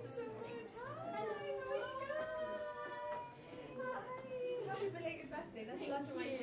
Hi. Hi. Happy belated birthday. That's the last one.